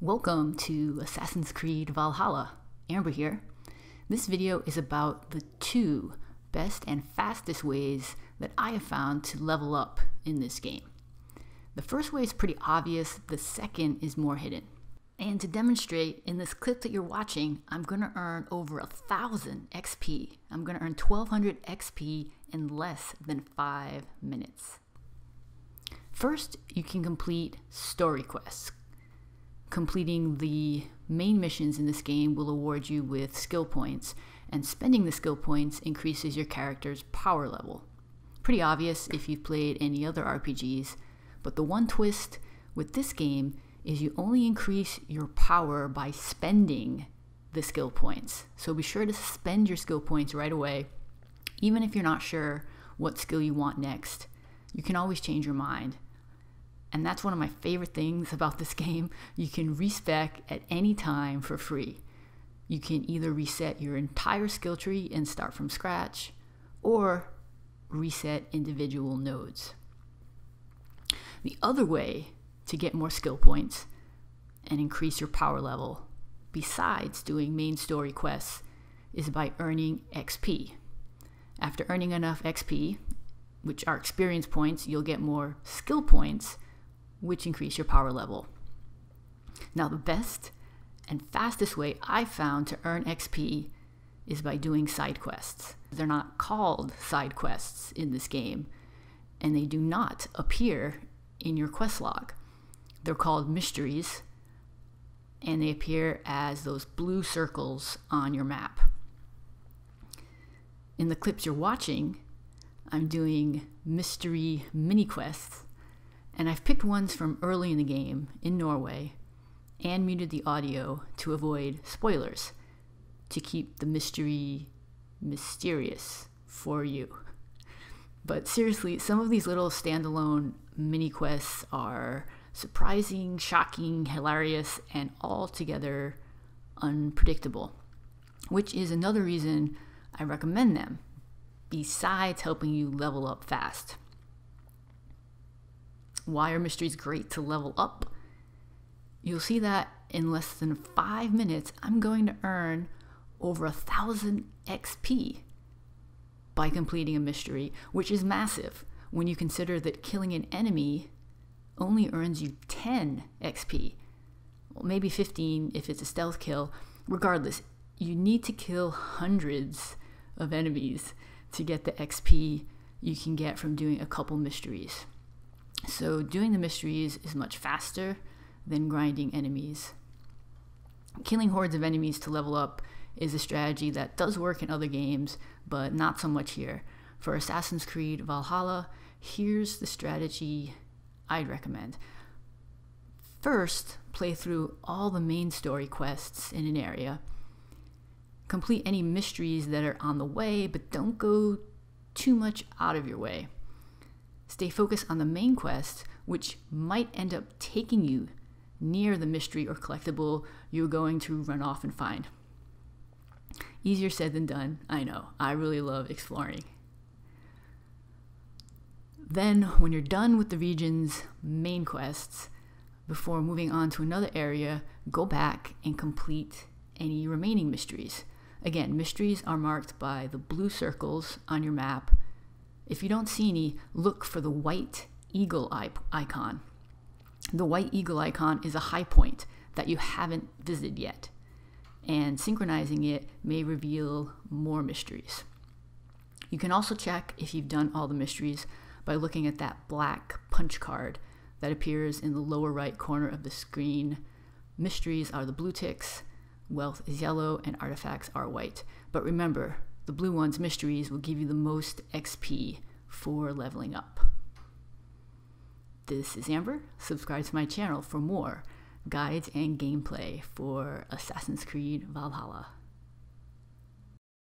Welcome to Assassin's Creed Valhalla. Amber here. This video is about the two best and fastest ways that I have found to level up in this game. The first way is pretty obvious, the second is more hidden. And to demonstrate, in this clip that you're watching, I'm going to earn over a thousand XP. I'm going to earn 1200 XP in less than five minutes. First, you can complete story quests. Completing the main missions in this game will award you with skill points, and spending the skill points increases your character's power level. Pretty obvious if you've played any other RPGs, but the one twist with this game is you only increase your power by spending the skill points. So be sure to spend your skill points right away. Even if you're not sure what skill you want next, you can always change your mind. And that's one of my favorite things about this game. You can respec at any time for free. You can either reset your entire skill tree and start from scratch, or reset individual nodes. The other way to get more skill points and increase your power level, besides doing main story quests, is by earning XP. After earning enough XP, which are experience points, you'll get more skill points, which increase your power level. Now, the best and fastest way I've found to earn XP is by doing side quests. They're not called side quests in this game, and they do not appear in your quest log. They're called mysteries, and they appear as those blue circles on your map. In the clips you're watching, I'm doing mystery mini quests, and I've picked ones from early in the game in Norway and muted the audio to avoid spoilers to keep the mystery mysterious for you. But seriously, some of these little standalone mini quests are surprising, shocking, hilarious, and altogether unpredictable, which is another reason I recommend them, besides helping you level up fast. Why are mysteries great to level up? You'll see that in less than five minutes, I'm going to earn over a thousand XP by completing a mystery, which is massive when you consider that killing an enemy only earns you 10 XP. Well, maybe 15 if it's a stealth kill. Regardless, you need to kill hundreds of enemies to get the XP you can get from doing a couple mysteries. So, doing the mysteries is much faster than grinding enemies. Killing hordes of enemies to level up is a strategy that does work in other games, but not so much here. For Assassin's Creed Valhalla, here's the strategy I'd recommend. First, play through all the main story quests in an area. Complete any mysteries that are on the way, but don't go too much out of your way. Stay focused on the main quest, which might end up taking you near the mystery or collectible you're going to run off and find. Easier said than done, I know. I really love exploring. Then, when you're done with the region's main quests, before moving on to another area, go back and complete any remaining mysteries. Again, mysteries are marked by the blue circles on your map. If you don't see any, look for the white eagle icon. The white eagle icon is a high point that you haven't visited yet, and synchronizing it may reveal more mysteries. You can also check if you've done all the mysteries by looking at that black punch card that appears in the lower right corner of the screen. Mysteries are the blue ticks, wealth is yellow, and artifacts are white. But remember, the blue ones, mysteries, will give you the most XP for leveling up. This is Amber. Subscribe to my channel for more guides and gameplay for Assassin's Creed Valhalla.